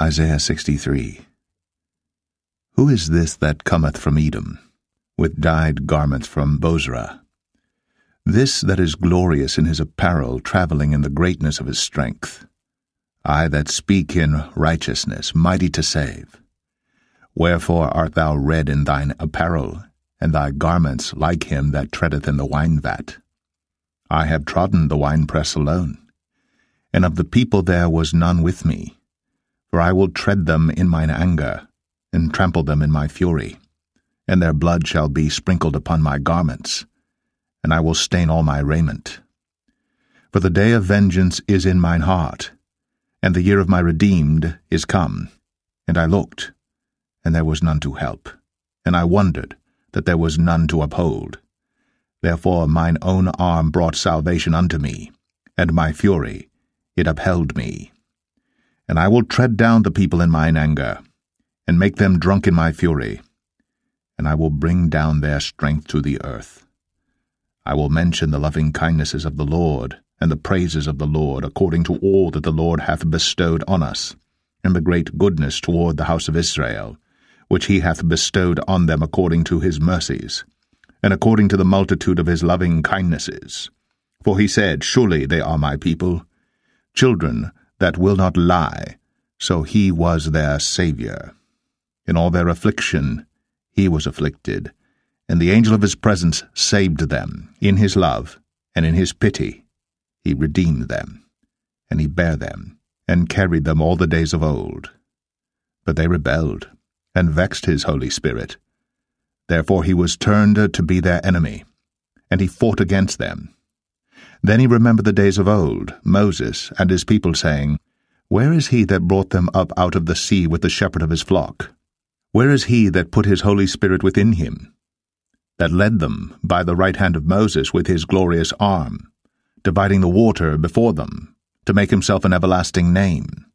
Isaiah 63 Who is this that cometh from Edom, with dyed garments from Bozrah? This that is glorious in his apparel, travelling in the greatness of his strength. I that speak in righteousness, mighty to save. Wherefore art thou red in thine apparel, and thy garments like him that treadeth in the wine vat? I have trodden the winepress alone, and of the people there was none with me for I will tread them in mine anger, and trample them in my fury, and their blood shall be sprinkled upon my garments, and I will stain all my raiment. For the day of vengeance is in mine heart, and the year of my redeemed is come. And I looked, and there was none to help, and I wondered that there was none to uphold. Therefore mine own arm brought salvation unto me, and my fury, it upheld me. And I will tread down the people in mine anger, and make them drunk in my fury, and I will bring down their strength to the earth. I will mention the loving kindnesses of the Lord, and the praises of the Lord, according to all that the Lord hath bestowed on us, and the great goodness toward the house of Israel, which he hath bestowed on them according to his mercies, and according to the multitude of his loving kindnesses. For he said, Surely they are my people, children that will not lie, so he was their Saviour. In all their affliction he was afflicted, and the angel of his presence saved them. In his love and in his pity he redeemed them, and he bare them, and carried them all the days of old. But they rebelled, and vexed his Holy Spirit. Therefore he was turned to be their enemy, and he fought against them. Then he remembered the days of old, Moses and his people, saying, Where is he that brought them up out of the sea with the shepherd of his flock? Where is he that put his Holy Spirit within him? That led them by the right hand of Moses with his glorious arm, dividing the water before them, to make himself an everlasting name?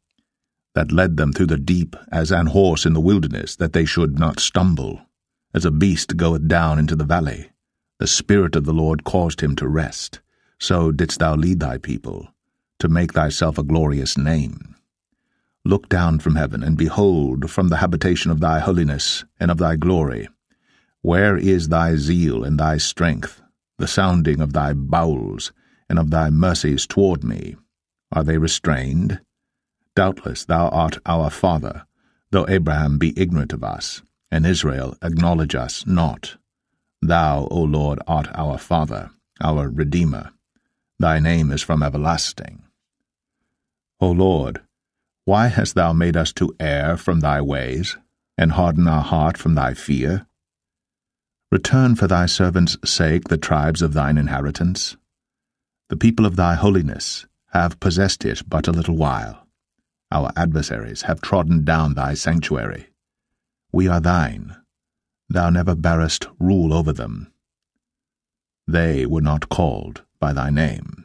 That led them through the deep as an horse in the wilderness, that they should not stumble, as a beast goeth down into the valley? The Spirit of the Lord caused him to rest so didst thou lead thy people, to make thyself a glorious name. Look down from heaven, and behold from the habitation of thy holiness and of thy glory. Where is thy zeal and thy strength, the sounding of thy bowels, and of thy mercies toward me? Are they restrained? Doubtless thou art our father, though Abraham be ignorant of us, and Israel acknowledge us not. Thou, O Lord, art our Father, our Redeemer. Thy name is from everlasting. O Lord, why hast thou made us to err from thy ways, and harden our heart from thy fear? Return for thy servants' sake the tribes of thine inheritance. The people of thy holiness have possessed it but a little while. Our adversaries have trodden down thy sanctuary. We are thine. Thou never barest rule over them. They were not called by thy name.